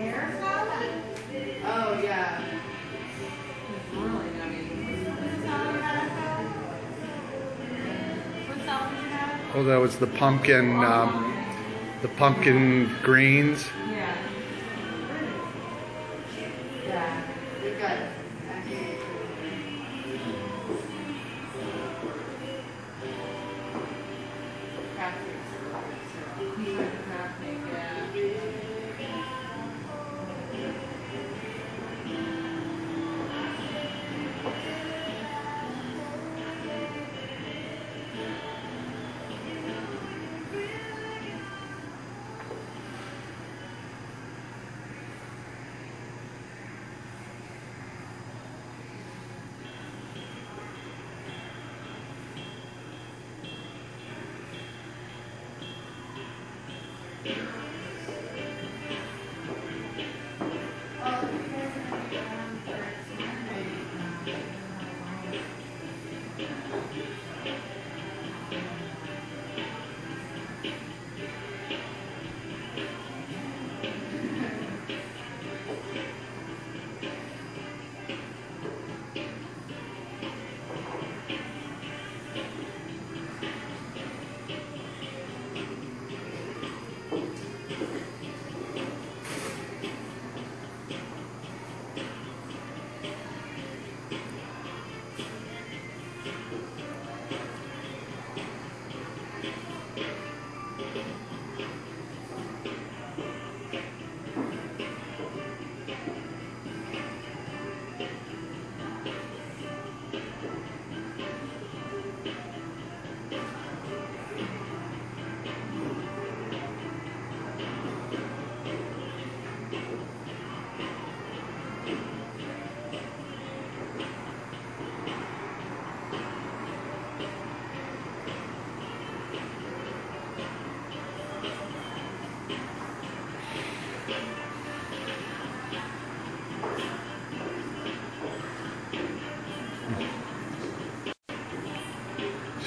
Oh, yeah. Oh, that was the pumpkin, um, the pumpkin greens. Yeah. Yeah, we're good.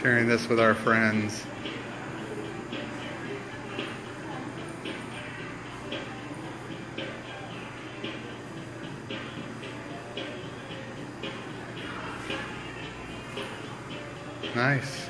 Sharing this with our friends. Nice.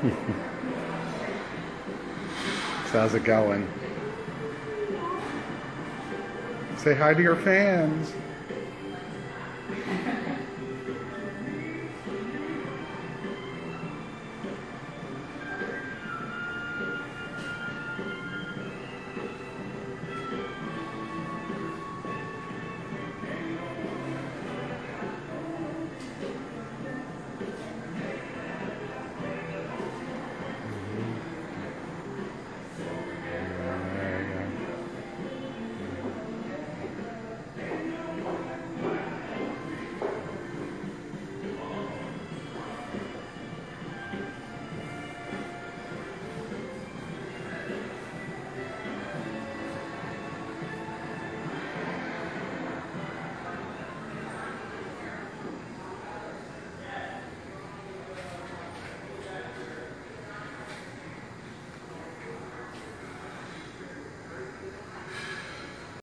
So how's it going? Say hi to your fans.